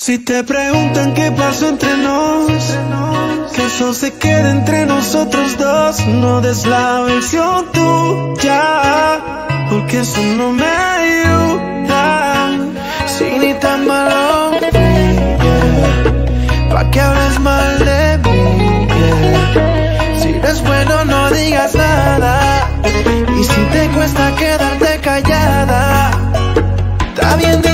Si te preguntan qué pasó entre nos, que eso se quede entre nosotros dos, no des la versión tuya, porque eso no me ayuda. Si ni tan malo, pa' que hables mal de mí, si eres bueno no digas nada, y si te cuesta quedarte callada, está bien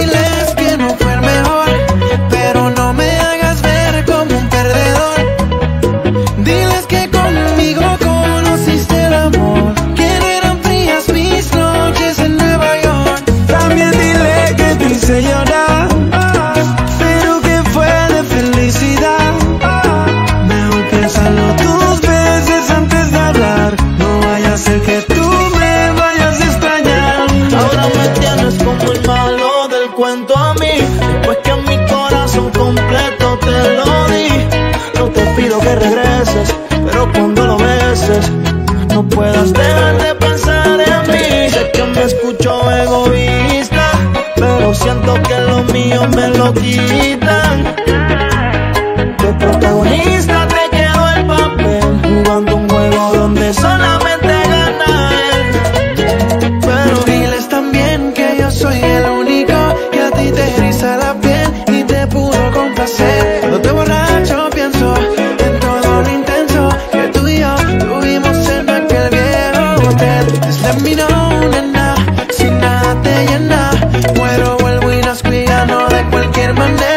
que con no puedas dejar de pensar en mí. Sé que me escucho egoísta, pero siento que lo mío me lo quita. hermana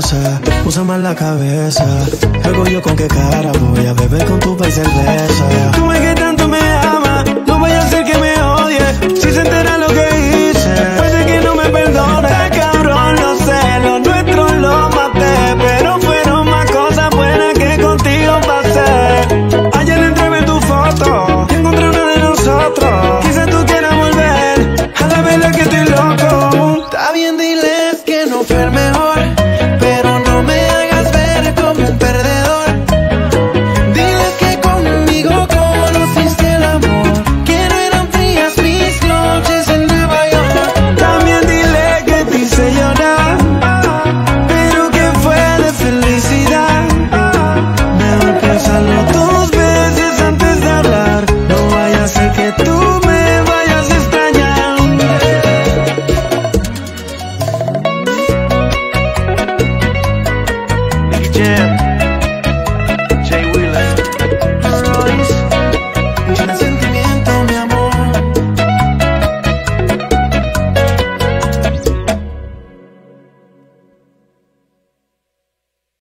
casa, te puse mal la cabeza. Luego yo con qué cara voy a beber con tu y cerveza. Tú es que tanto me amas, no vaya a ser que me odie. Si se entera lo que hice, puede que no me perdone. Está cabrón, lo sé, lo nuestro lo maté. Pero fueron más cosas buenas que contigo pasé. Ayer entrevé tu foto, encontré una de nosotros. Quizás tú quieras volver, a la vela que estoy loco. Está bien, diles que no ferme